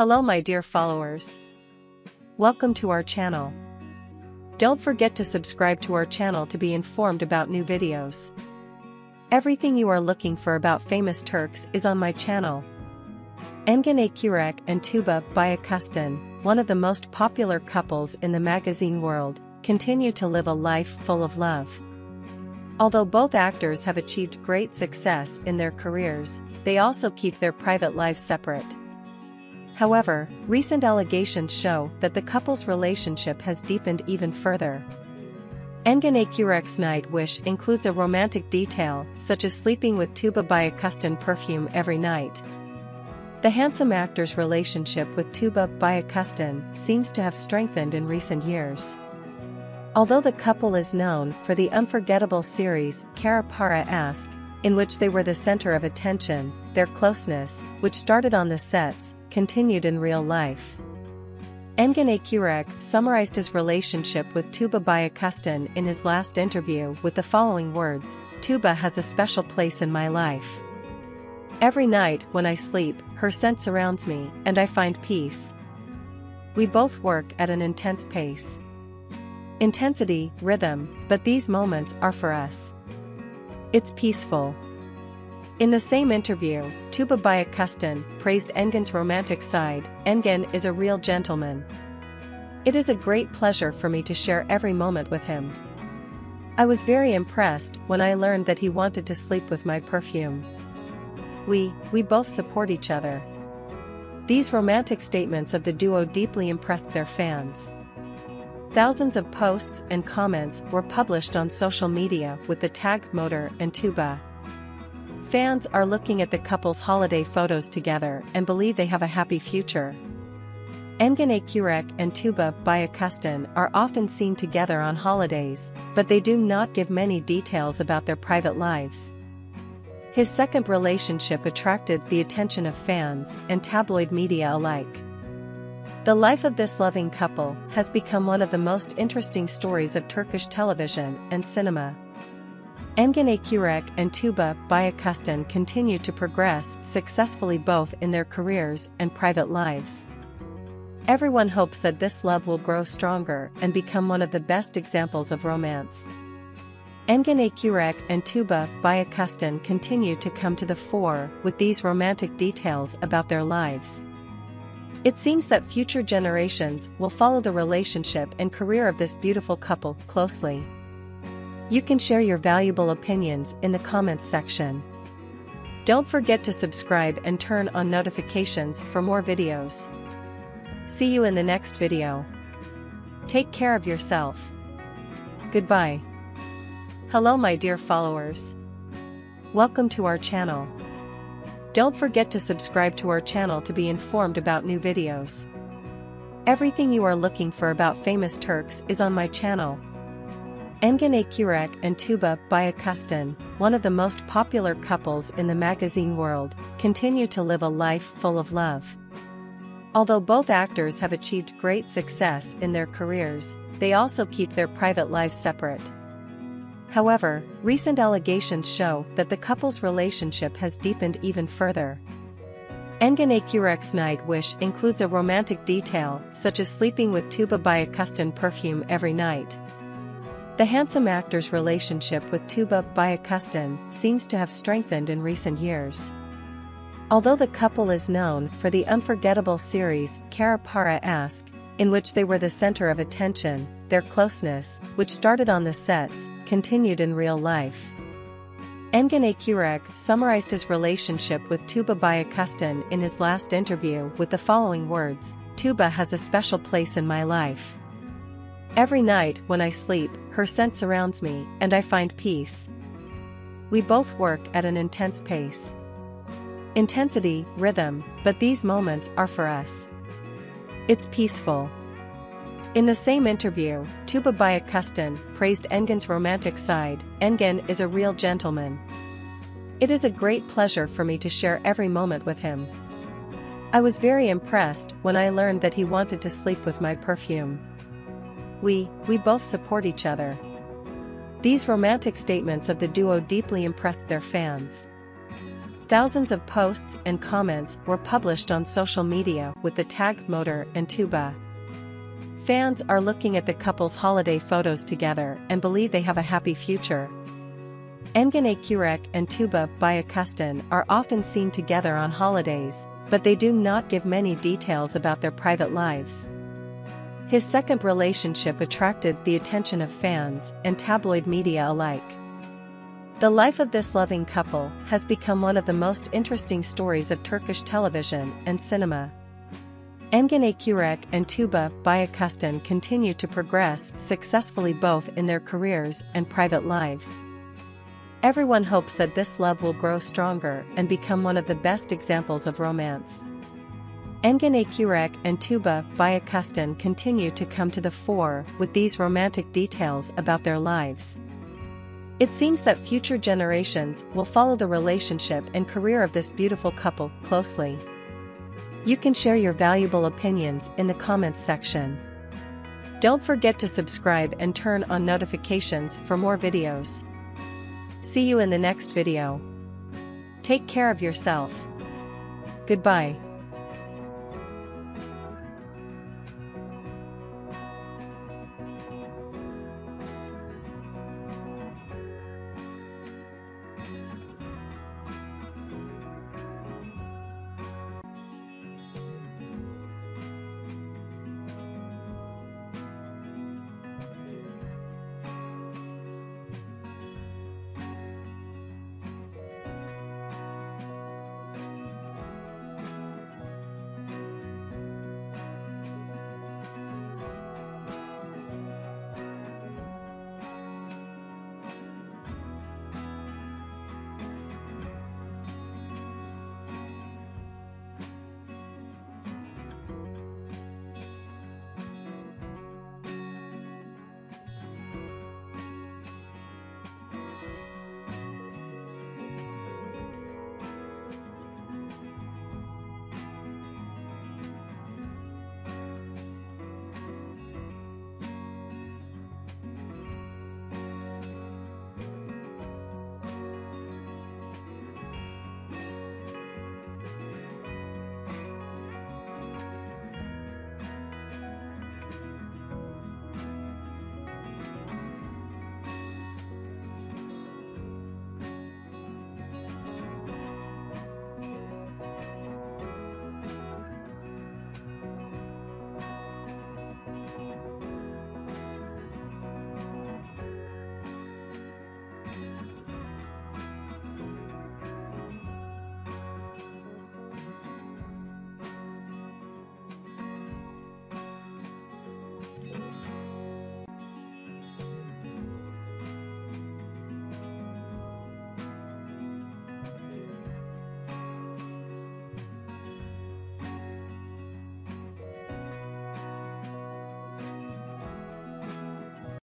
Hello my dear followers. Welcome to our channel. Don't forget to subscribe to our channel to be informed about new videos. Everything you are looking for about famous Turks is on my channel. Engin Akyurek and Tuba Büyüküstün, one of the most popular couples in the magazine world, continue to live a life full of love. Although both actors have achieved great success in their careers, they also keep their private lives separate. However, recent allegations show that the couple's relationship has deepened even further. Engin Akyurek's night wish includes a romantic detail, such as sleeping with Tuba Büyüküstün perfume every night. The handsome actor's relationship with Tuba Büyüküstün seems to have strengthened in recent years. Although the couple is known for the unforgettable series Kara Para Aşk, in which they were the center of attention, their closeness, which started on the sets, continued in real life. Engin Akyurek summarized his relationship with Tuba Büyüküstün in his last interview with the following words, Tuba has a special place in my life. Every night when I sleep, her scent surrounds me, and I find peace. We both work at an intense pace intensity, rhythm, but these moments are for us. It's peaceful. In the same interview, Tuba Büyüküstün praised Engin's romantic side, Engin is a real gentleman. It is a great pleasure for me to share every moment with him. I was very impressed when I learned that he wanted to sleep with my perfume. We, we both support each other. These romantic statements of the duo deeply impressed their fans. Thousands of posts and comments were published on social media with the tag Motor and Tuba. Fans are looking at the couple's holiday photos together and believe they have a happy future. Engin Akyurek and Tuba Büyüküstün are often seen together on holidays, but they do not give many details about their private lives. His second relationship attracted the attention of fans and tabloid media alike. The life of this loving couple has become one of the most interesting stories of Turkish television and cinema. Engin Akyurek and Tuba Büyüküstün continue to progress successfully both in their careers and private lives. Everyone hopes that this love will grow stronger and become one of the best examples of romance. Engin Akyurek and Tuba Büyüküstün continue to come to the fore with these romantic details about their lives. It seems that future generations will follow the relationship and career of this beautiful couple closely. You can share your valuable opinions in the comments section. Don't forget to subscribe and turn on notifications for more videos. See you in the next video. Take care of yourself. Goodbye. Hello my dear followers. Welcome to our channel. Don't forget to subscribe to our channel to be informed about new videos. Everything you are looking for about famous Turks is on my channel. Engin Akyurek and Tuba Büyüküstün, one of the most popular couples in the magazine world, continue to live a life full of love. Although both actors have achieved great success in their careers, they also keep their private lives separate. However, recent allegations show that the couple's relationship has deepened even further. Engin Akyurek's night wish includes a romantic detail, such as sleeping with Tuba Büyüküstün perfume every night. The handsome actor's relationship with Tuba Büyüküstün seems to have strengthened in recent years. Although the couple is known for the unforgettable series Kara Para Aşk, in which they were the center of attention, their closeness, which started on the sets, continued in real life. Engin Akyurek summarized his relationship with Tuba Büyüküstün in his last interview with the following words, Tuba has a special place in my life. Every night when I sleep, her scent surrounds me, and I find peace. We both work at an intense pace. Intensity, rhythm, but these moments are for us. It's peaceful. In the same interview, Tuba Büyüküstün praised Engin's romantic side, Engin is a real gentleman. It is a great pleasure for me to share every moment with him. I was very impressed when I learned that he wanted to sleep with my perfume. We, we both support each other. These romantic statements of the duo deeply impressed their fans. Thousands of posts and comments were published on social media with the tag Motor and Tuba. Fans are looking at the couple's holiday photos together and believe they have a happy future. Engin Akyurek and Tuba Büyüküstün are often seen together on holidays, but they do not give many details about their private lives. His second relationship attracted the attention of fans and tabloid media alike. The life of this loving couple has become one of the most interesting stories of Turkish television and cinema. Engin Akyurek and Tuba Büyüküstün continue to progress successfully both in their careers and private lives. Everyone hopes that this love will grow stronger and become one of the best examples of romance. Engin Akyurek and Tuba Büyüküstün continue to come to the fore with these romantic details about their lives. It seems that future generations will follow the relationship and career of this beautiful couple closely. You can share your valuable opinions in the comments section. Don't forget to subscribe and turn on notifications for more videos. See you in the next video. Take care of yourself. Goodbye.